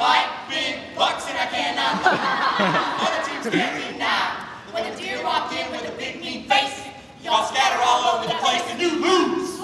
like big bucks and I cannot. Other teams can't be now. When the deer walk in with a big mean face, y'all scatter all over the place and you lose.